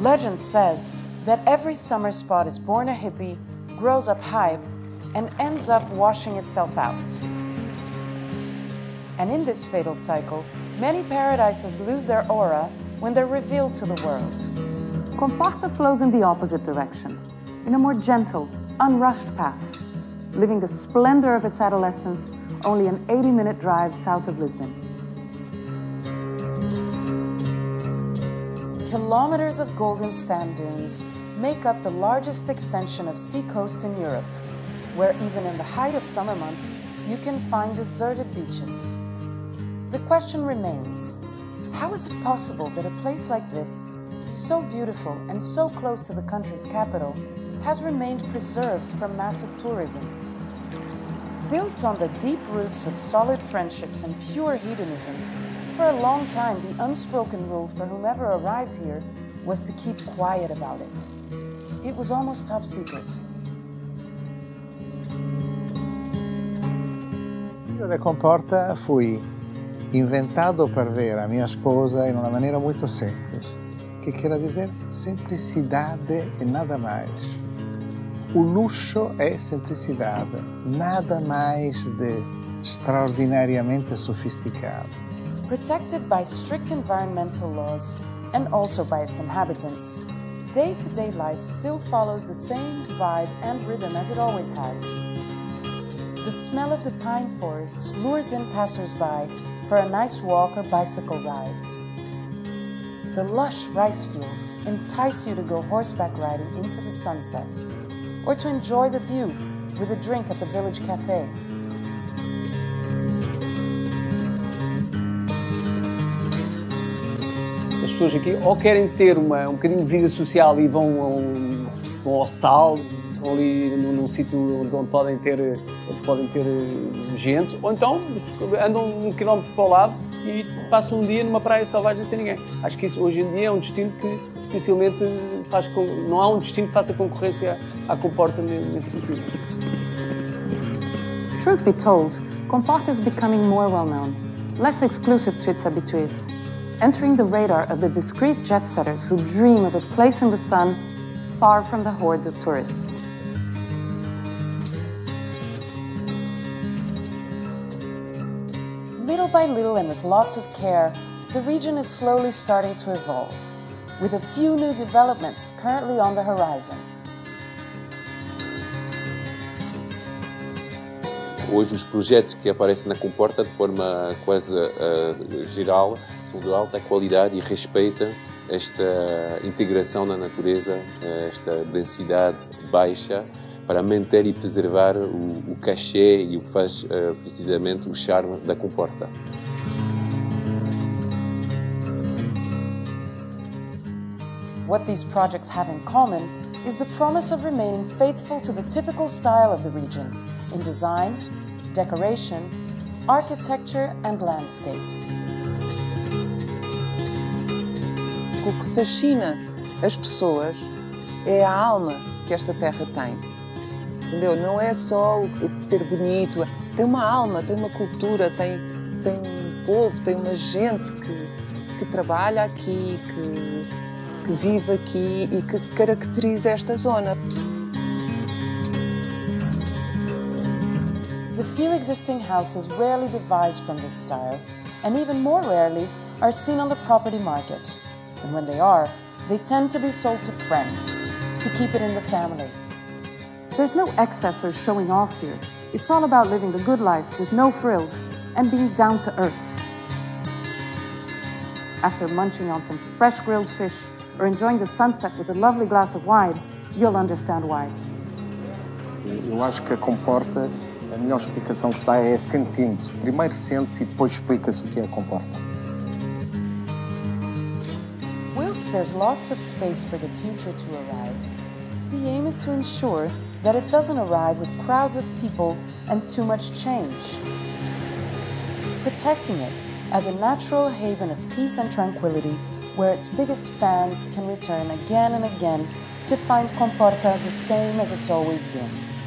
Legend says that every summer spot is born a hippie, grows up hype, and ends up washing itself out. And in this fatal cycle, many paradises lose their aura when they're revealed to the world. Comporta flows in the opposite direction, in a more gentle, unrushed path, living the splendor of its adolescence only an 80 minute drive south of Lisbon. Kilometers of golden sand dunes make up the largest extension of seacoast in Europe, where even in the height of summer months, you can find deserted beaches. The question remains how is it possible that a place like this, so beautiful and so close to the country's capital, has remained preserved from massive tourism? Built on the deep roots of solid friendships and pure hedonism, for a long time the unspoken rule for whomever arrived here was to keep quiet about it. It was almost top secret. Io da Comporta fui inventato per ver a minha esposa em uma maneira muito simples, que quer dizer simplicidade e nada mais. O luxo é simplicidade, nada mais de extraordinariamente sofisticado. Protected by strict environmental laws and also by its inhabitants, day to day life still follows the same vibe and rhythm as it always has. The smell of the pine forests lures in passersby for a nice walk or bicycle ride. The lush rice fields entice you to go horseback riding into the sunset or to enjoy the view with a drink at the village cafe. Pessoas aqui ou querem ter uma, um bocadinho de vida social e vão, ao, vão ao sal, vão ali num, num sítio onde podem ter, onde podem ter eh, gente, ou então andam um quilómetro para o lado e passam um dia numa praia selvagem sem ninguém. Acho que isso hoje em dia é um destino que dificilmente faz com, não há um destino que faça concorrência à Comporta nesse sentido. Truth be told, Comporta is becoming more well known, less exclusive to its habitués, entering the radar of the discreet jet setters who dream of a place in the sun far from the hordes of tourists. Little by little and with lots of care, the region is slowly starting to evolve, with a few new developments currently on the horizon. Hoje os projetos que aparecem na Comporta de forma quase uh, geral são de alta qualidade e respeitam esta integração na natureza, esta densidade baixa para manter e preservar o, o cachê e o que faz uh, precisamente o charme da Comporta. What these projects have in common is the promise of remaining faithful to the typical style of the region in design, decoration, architecture, and landscape. O que fascina as pessoas é a alma que esta terra tem. Entendeu? Não é só o ser bonito, tem uma alma, tem uma cultura, tem, tem um povo, tem uma gente que, que trabalha aqui, que, que vive aqui e que caracteriza esta zona. Few existing houses rarely devised from this style, and even more rarely are seen on the property market. And when they are, they tend to be sold to friends to keep it in the family. There's no excess or showing off here. It's all about living the good life with no frills and being down to earth. After munching on some fresh grilled fish or enjoying the sunset with a lovely glass of wine, you'll understand why. Eu acho que a comporta, a melhor explicação que se dá é sentindo. Primeiro sente-se e depois explica-se o que é a comporta. Whilst there's lots of space for the future to arrive, the aim is to ensure that it doesn't arrive with crowds of people and too much change. Protecting it as a natural haven of peace and tranquility where its biggest fans can return again and again to find Comporta the same as it's always been.